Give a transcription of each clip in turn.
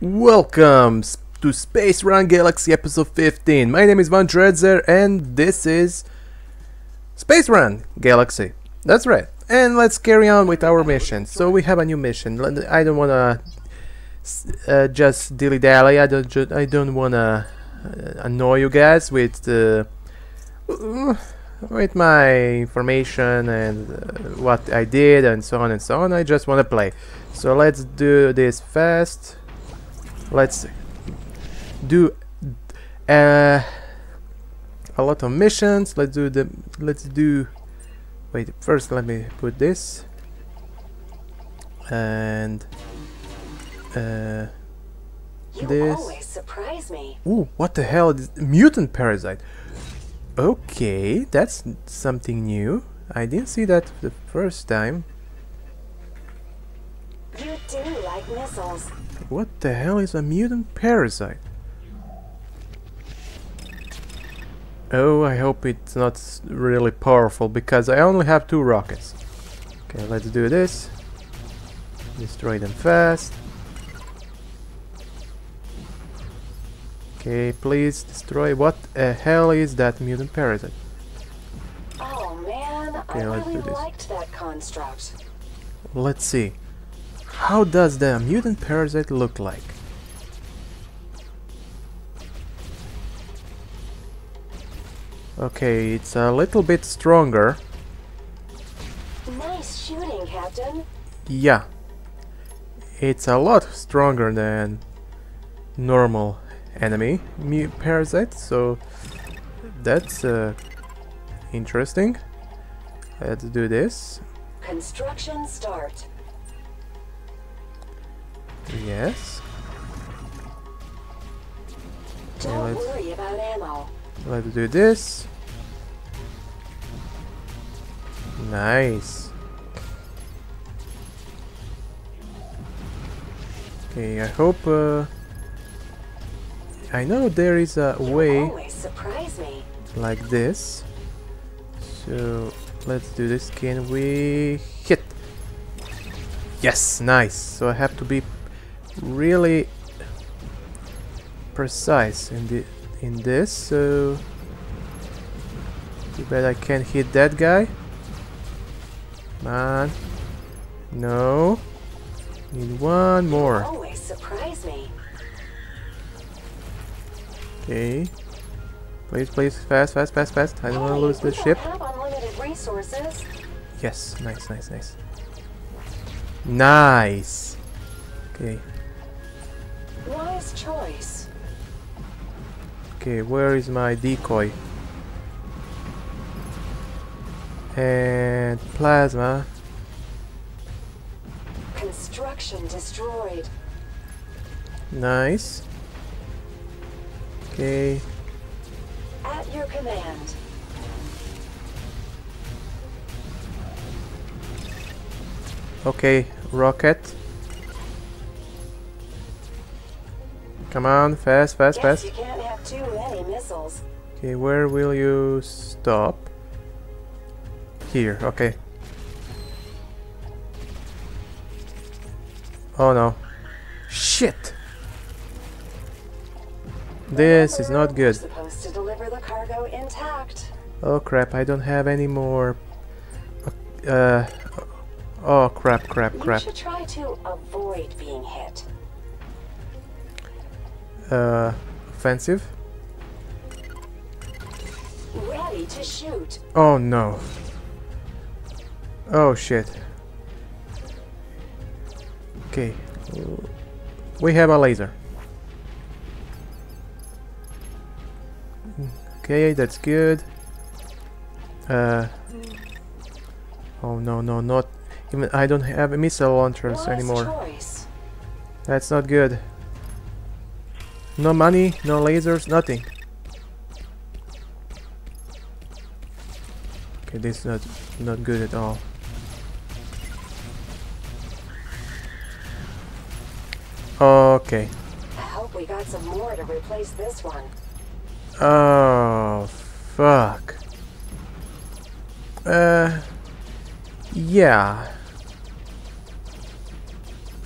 Welcome to Space Run Galaxy episode 15. My name is VanDreadzer and this is Space Run Galaxy. That's right. And let's carry on with our mission. So we have a new mission. I don't wanna uh, just dilly dally. I don't. I don't wanna uh, annoy you guys with uh, with my information and uh, what I did and so on and so on. I just wanna play. So let's do this fast. Let's do uh, a lot of missions. Let's do the. Let's do. Wait. First, let me put this. And uh, You this. always surprise me. Ooh, what the hell is mutant parasite? Okay, that's something new. I didn't see that the first time. You do like missiles. What the hell is a mutant parasite? Oh, I hope it's not really powerful because I only have two rockets. Okay, let's do this. Destroy them fast. Okay, please destroy. What the hell is that mutant parasite? Oh man, Okay, I let's really do this. liked that construct. Let's see. How does the mutant parasite look like? Okay, it's a little bit stronger. Nice shooting, Captain. Yeah. It's a lot stronger than normal enemy parasite, so that's uh, interesting. Let's do this. Construction start. Yes. Don't let's- worry about ammo. Let's do this. Nice. Okay, I hope. Uh, I know there is a You way surprise me. like this. So let's do this. Can we hit? Yes, nice. So I have to be really precise in the in this. So too bad I can't hit that guy. Man, no. Need one more. Always surprise me. Okay. Please, please, fast, fast, fast, fast. I don't want to oh, lose we the ship. have unlimited resources. Yes, nice, nice, nice. Nice. Okay, Wise choice. okay, where is my decoy? And plasma. Construction destroyed. Nice. Okay, At your command. okay, rocket. Come on, fast, fast, Guess fast. you can't have too many missiles. Okay, where will you stop? Here, okay. Oh no. Shit! This is not good. Supposed to deliver the cargo intact. Oh crap, I don't have any more... Uh... Oh crap, crap, You crap. should try to avoid being hit. Uh... Offensive? Ready to shoot. Oh no. Oh shit. Okay. We have a laser. Okay, that's good. Uh Oh no no not even I don't have a missile launchers anymore. choice. That's not good. No money, no lasers, nothing. Okay, this is not not good at all. Okay. I hope we got some more to replace this one. Oh fuck. Uh yeah.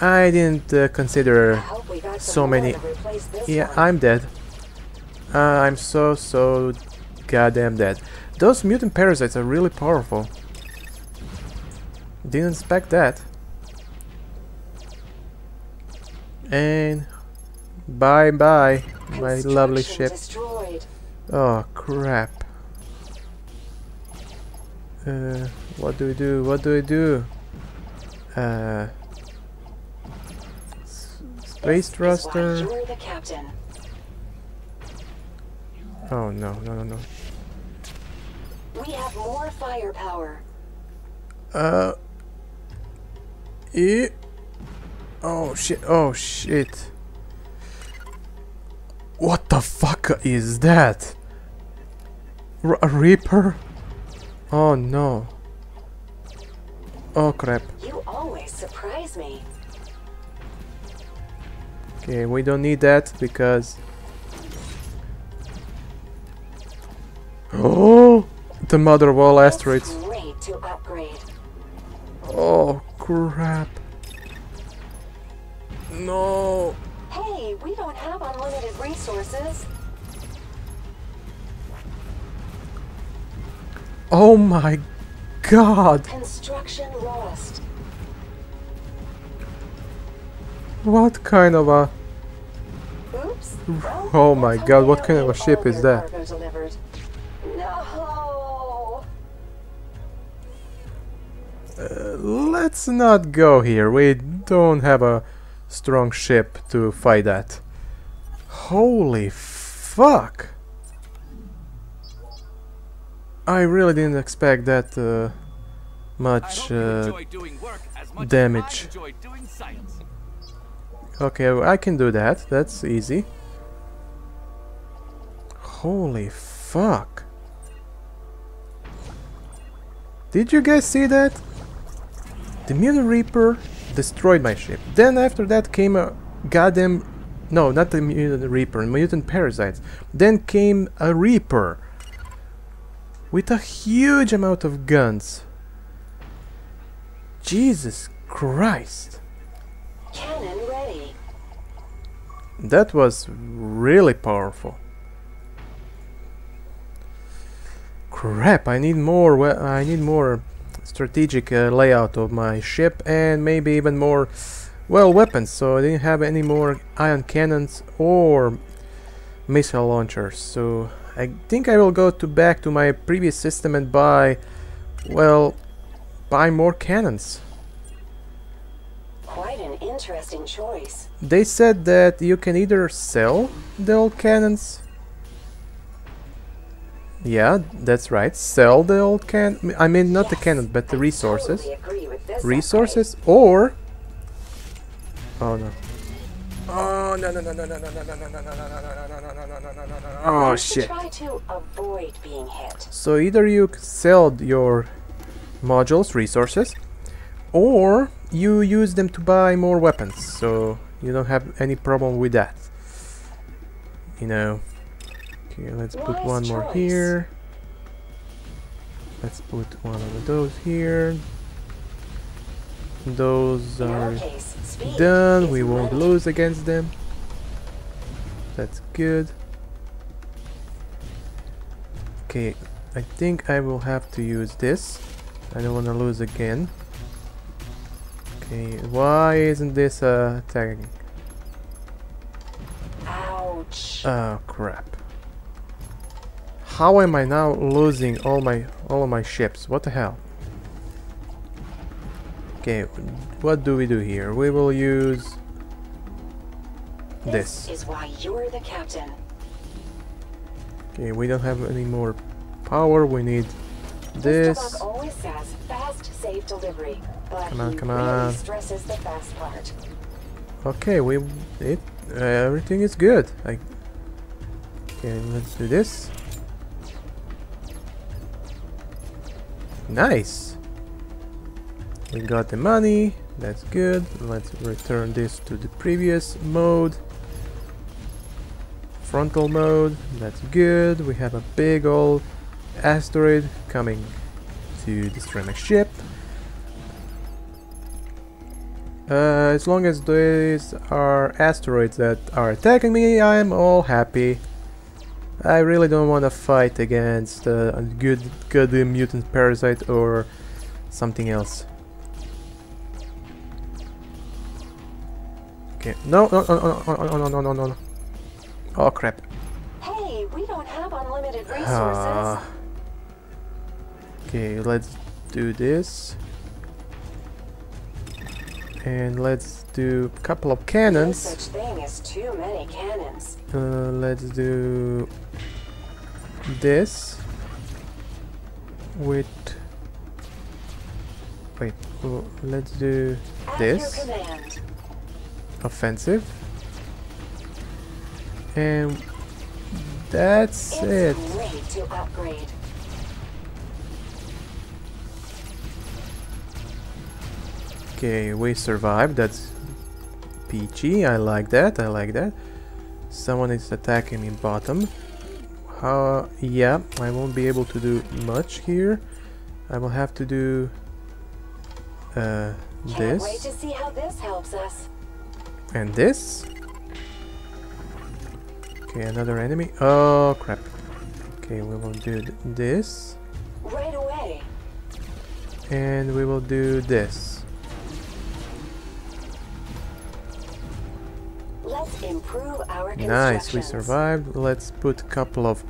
I didn't uh, consider hope we got got some So many- to replace this Yeah. I'm dead. Uh, I'm so, so goddamn dead. Those mutant parasites are really powerful. Didn't expect that. And bye bye, my lovely ship. Destroyed. Oh crap. Uh, what do we do? What do we do? Uh, s- space This is why thruster. You're the captain. Oh no, no, no, no. We have more firepower. Uh. E. Oh shit! Oh shit! What the fuck is that? R a Reaper? Oh no! Oh crap! You always surprise me. Okay, we don't need that because. Oh! The mother of all asteroids. great to upgrade. Oh crap! No! Hey, we don't have unlimited resources. Oh my god! Construction lost. What kind of a... Oops. Oh my god, what kind of a ship is that? their cargo delivered. No. Uh, let's not go here. We don't have a strong ship to fight that. Holy fuck! I really didn't expect that uh, much. Uh, enjoy doing work as much damage. Okay, I can do that. That's easy. Holy fuck! Did you guys see that? The Mutant Reaper destroyed my ship. Then after that came a goddamn... No, not the Mutant Reaper, Mutant Parasites. Then came a Reaper. With a huge amount of guns. Jesus Christ. Cannon. That was really powerful. Crap, I need more we- I need more strategic uh, layout of my ship and maybe even more well weapons so I didn't have any more ion cannons or missile launchers so I think I will go to back to my previous system and buy well buy more cannons Quite an interesting choice. They said that you can either sell the old cannons. Yeah, that's right. Sell the old can. I mean, not the Yes, cannon, but the I resources. totally agree with this Resources, or. Oh no. Oh no no no no no no no no no no no no no no no no no no no Oh You should shit. Try to avoid being hit. So either you c- sell your modules, resources, or you use them to buy more weapons. So you don't have any problem with that. You know. Okay, let's put one more here. Let's put one of those here. Those are case, done. We won't lose against them. That's good. Okay, I think I will have to use this. I don't want to lose again. Okay, why isn't this uh, attacking? Ouch. Oh crap. How am I now losing all my all of my ships? What the hell? Okay, what do we do here? We will use this. is why you're the captain. Okay, we don't have any more power. We need. This. Buck always says fast, safe delivery, but Come on, come on. stresses the fast part. Okay, we it uh, everything is good. I okay, let's do this. Nice. We got the money. That's good. Let's return this to the previous mode. Frontal mode. That's good. We have a big old asteroid coming to destroy my ship. Uh, as long as these are asteroids that are attacking me, I'm all happy. I really don't want to fight against uh, a good, good mutant parasite or something else. Okay, no, no, no, no, no, no, no, no, no, no. Oh crap. Hey, we don't have unlimited resources. Ah. Okay, let's do this. And let's do a couple of no cannons. such thing as too many cannons. Uh, let's do this with wait oh, let's do this offensive and that's It's it okay we survived. That's peachy I like that. I like that. Someone is attacking me bottom. How yeah I won't be able to do much here. I will have to do uh, this. wait to see how this helps us. and this? Okay another enemy. Oh crap. Okay we will do th- this. Right away. and we will do this Let's improve our nice we survived. Let's put a couple of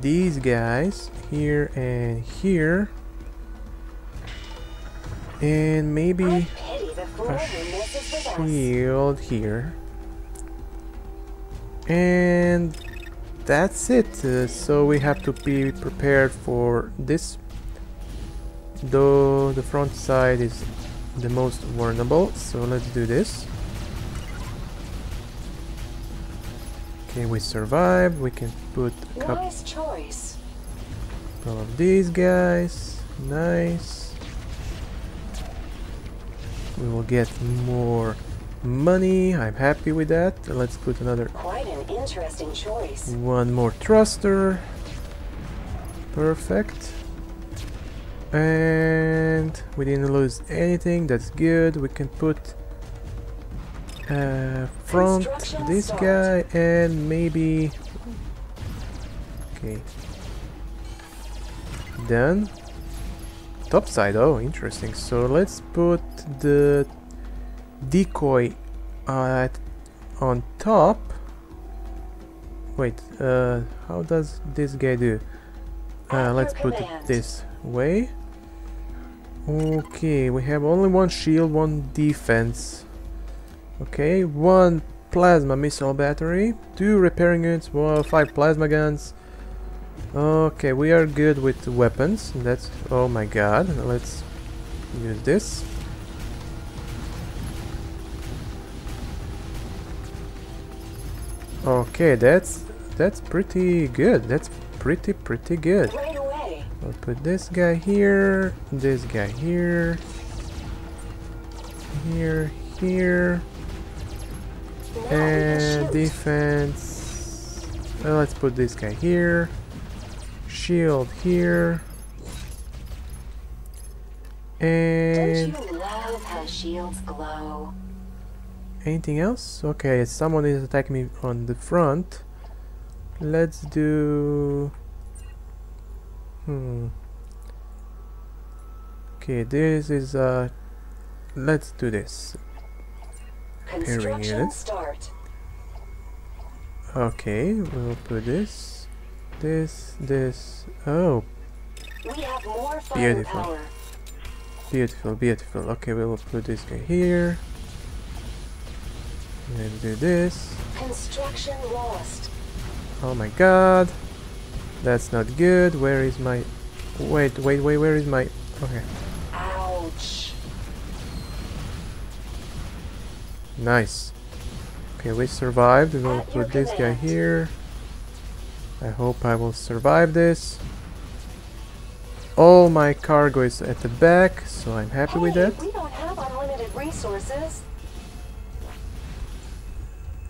these guys here and here. And maybe a who messes with us. shield here. And that's it. Uh, so we have to be prepared for this. Though the front side is the most vulnerable so let's do this okay we survived. We can put a couple Nice choice. of these guys. Nice. We will get more money. I'm happy with that. Let's put another Quite an interesting choice. one more thruster. Perfect. And we didn't lose anything. That's good. We can put uh, front this start. guy and maybe okay. Then... top side oh interesting. So let's put the decoy at on top. Wait uh how does this guy do? Uh, let's put it this way. Okay we have only one shield one defense okay one plasma missile battery. Two repairing units well, five plasma guns. Okay we are good with weapons. That's oh my god let's use this. Okay that's that's pretty good. That's pretty pretty good. I'll put this guy here, this guy here, here, here, and defense. uh, let's put this guy here, shield here, Don't and you love how shields glow? anything else? Okay, someone is attacking me on the front. Let's do. Hmm. Okay, this is uh. Let's do this. Construction units. start. Okay, we'll put this, this, this. Oh, We have more Beautiful. beautiful, beautiful. Okay, we will put this guy here. Let's do this. Construction lost. Oh my god. That's not good. Where is my... Wait, wait, wait, where is my... Okay. Nice. Okay, we survived. We'll put this guy here. I hope I will survive this. All my cargo is at the back, so I'm happy with Hey, that. we don't have unlimited resources.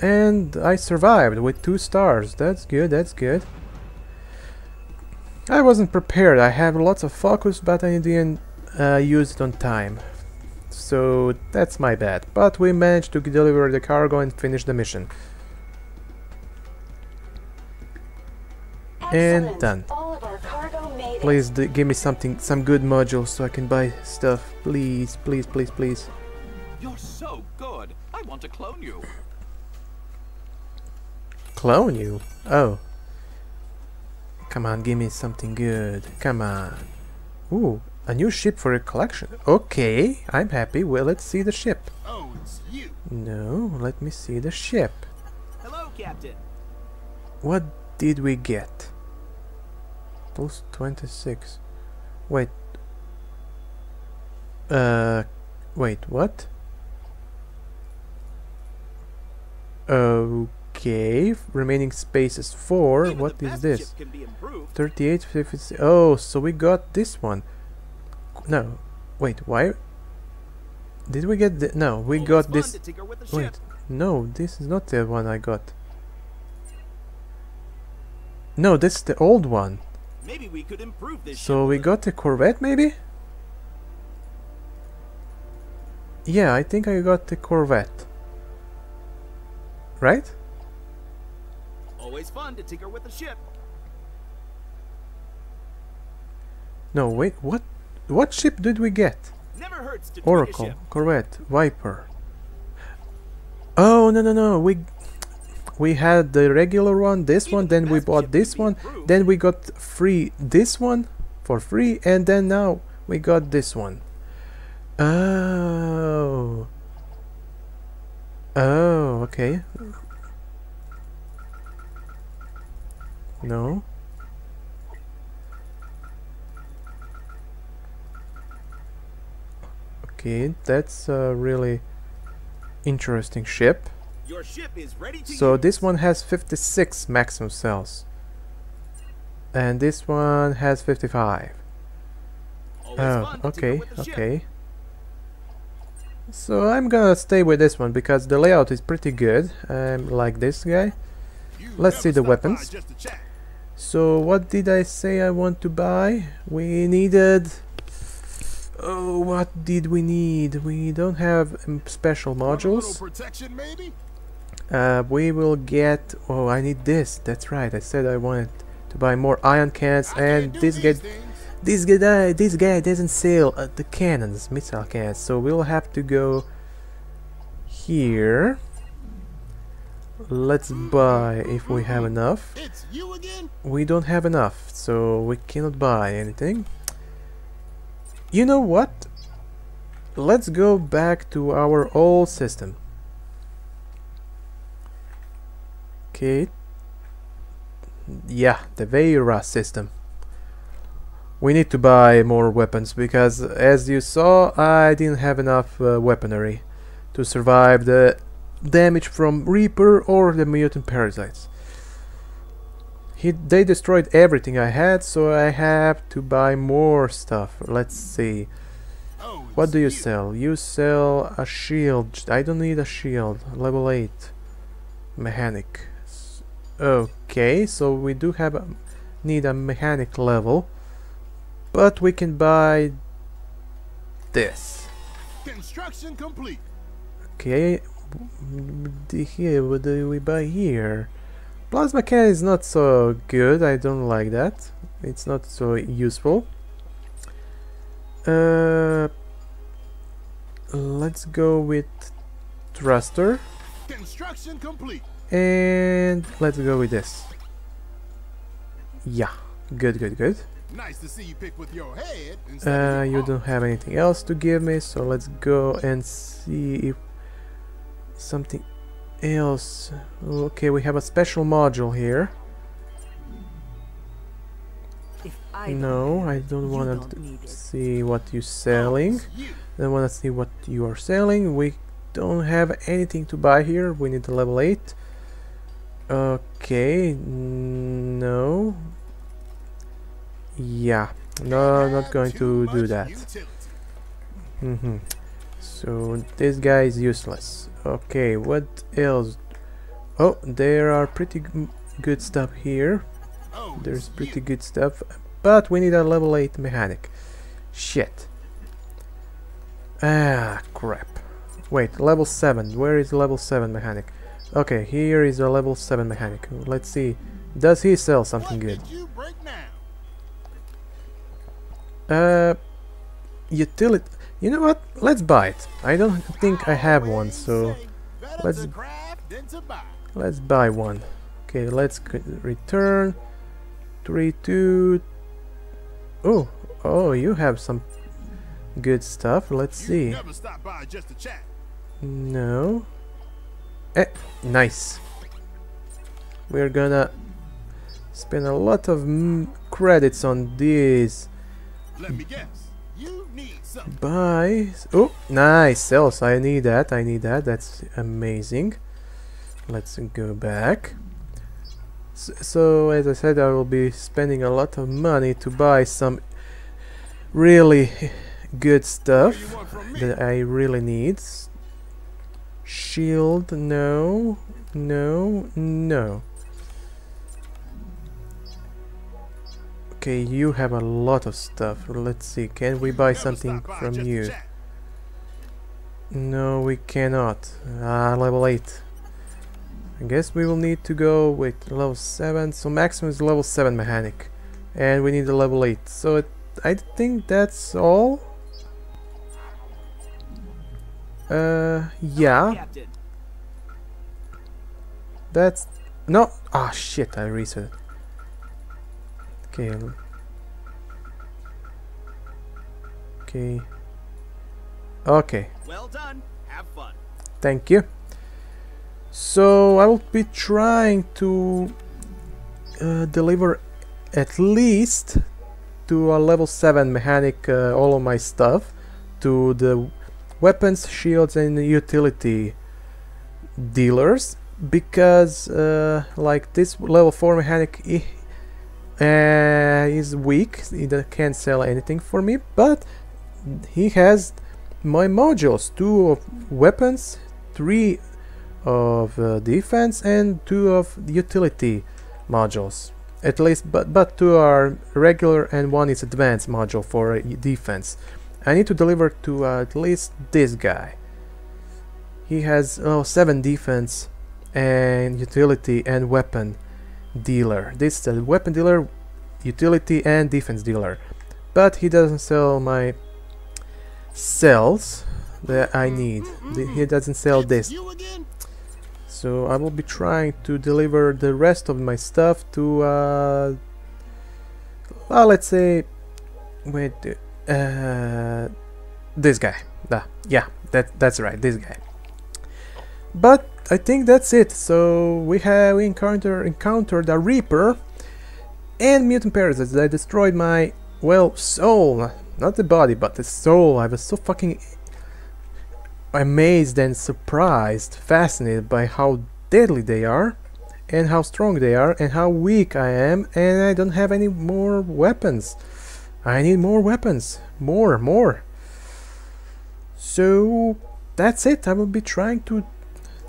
And I survived with two stars. That's good, that's good. I wasn't prepared. I have lots of focus, but I didn't uh, use it on time. So that's my bad. But we managed to deliver the cargo and finish the mission. And done. All of our cargo made it. Please d- give me something, some good modules so I can buy stuff. Please, please, please, please. You're so good. I want to clone you. Clone you? Oh. Come on, give me something good. Come on. Ooh, a new ship for a collection. Okay, I'm happy. Well, let's see the ship. Oh, it's you. No, let me see the ship. Hello, Captain. What did we get? Plus 26. Wait. Uh, wait, what? Okay, remaining space is 4. Even What is this? ship can be improved. 38, 56. Oh, so we got this one. No, wait, why? Did we get the. No, we got this. to tinker with the ship. Wait, no, this is not the one I got. No, this is the old one. Maybe we could improve this So we a- got the Corvette, maybe? Yeah, I think I got the Corvette. Right? Always fun to tinker with the ship. No, wait, what? What ship did we get? Never hurts to Oracle. Corvette, Viper. Oh no no no! We we had the regular one, this one, the then we bought this one, then we got free this one for free, and then now we got this one. Oh. Oh, okay. No. Okay, that's a really interesting ship. Ship is ready to So use. this one has 56 maximum cells. And this one has 55. Always Oh, okay, ship. okay. So I'm gonna stay with this one because the layout is pretty good. Um, like this guy. You Let's see the weapons. just to chat. So what did I say I want to buy? We needed... Oh, what did we need? We don't have um, special Want a little modules. protection, maybe? Uh, we will get... Oh, I need this. That's right. I said I wanted to buy more ion cans I and this things. This guy, this guy doesn't sell uh, the cannons, missile cannons, so we'll have to go here. Let's buy if we have enough. It's you again? We don't have enough, so we cannot buy anything. You know what? Let's go back to our old system. Okay. Yeah, the Veira system. We need to buy more weapons because, as you saw, I didn't have enough uh, weaponry to survive the damage from Reaper or the mutant parasites. He, they destroyed everything I had, so I have to buy more stuff. Let's see. What do you sell? You sell a shield. I don't need a shield. Level 8. Mechanic. Okay, so we do have a, need a mechanic level. But we can buy this. Construction complete. Okay, here, what do we buy here? Plasma can is not so good, I don't like that. It's not so useful. Uh, let's go with thruster Construction complete. and let's go with this. Yeah, good, good, good. Nice to see you pick with your head Uh, you don't have anything else to give me, so let's go and see if something else. Okay, we have a special module here. If I No, I don't want to need it. see what you're selling. It's you. I want to see what you are selling. We don't have anything to buy here. We need a level 8. Okay, no. Yeah, no, I'm not going to do that. utility. Mm-hmm. So this guy is useless. Okay, what else? Oh, there are pretty good stuff here. There's pretty good stuff, but we need a level 8 mechanic. Shit. Ah, crap. Wait, level 7. Where is level 7 mechanic? Okay, here is a level 7 mechanic. Let's see. Does he sell something good? did you break now? Uh, utility. You know what? Let's buy it. I don't think I have one, so let's- to craft than to buy. let's buy one. Okay, let's return. Three, two. Oh, oh, you have some good stuff. Let's see. never stop by just to chat. No. Eh, nice. We're gonna spend a lot of credits on this. Let me guess. Buy. Oh, nice. Sales. I need that. I need that. That's amazing. Let's go back. So, so, as I said, I will be spending a lot of money to buy some really good stuff that I really need. Shield, no, no, no. Okay, you have a lot of stuff. Let's see, can we buy something from you? No, we cannot. Ah, level 8. I guess we will need to go with level 7. So maximum is level 7 mechanic. And we need a level 8. So it, I think that's all. Uh, yeah. That's no. Ah, shit! I reset. it. Okay. Okay. Okay. Well done. Have fun. Thank you. So I will be trying to uh, deliver at least to a level 7 mechanic uh, all of my stuff to the weapons, shields and utility dealers because uh, like this level 4 mechanic uh, is weak. He can't sell anything for me but he has my modules. Two of weapons three of uh, defense and two of utility modules. At least but but two are regular and one is advanced module for uh, defense. I need to deliver to uh, at least this guy. He has oh seven defense and utility and weapon dealer this is a weapon dealer utility and defense dealer. But he doesn't sell my cells that I need. He doesn't sell this. so I will be trying to deliver the rest of my stuff to uh, well let's say wait uh, this guy. Ah, yeah that that's right this guy. But I think that's it so we have encounter encountered a reaper and mutant parasites that destroyed my well soul not the body but the soul I was so fucking amazed and surprised, fascinated by how deadly they are, and how strong they are, and how weak I am, and I don't have any more weapons. I need more weapons. More, more. So that's it. I will be trying to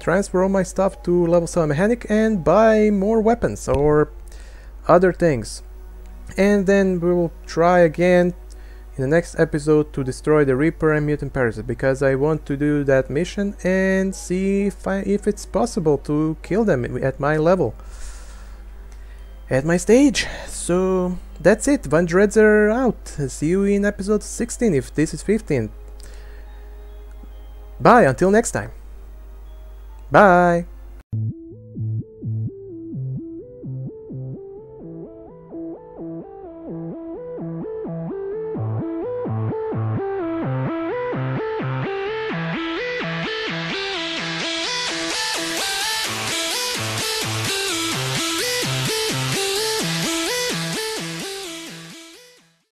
transfer all my stuff to level 7 mechanic and buy more weapons or other things. And then we will try again in the next episode to destroy the Reaper and Mutant Parasite because I want to do that mission and see if, I, if it's possible to kill them at my level. At my stage. So that's it. VanDreadzer out. See you in episode 16 if this is 15. Bye until next time. Bye.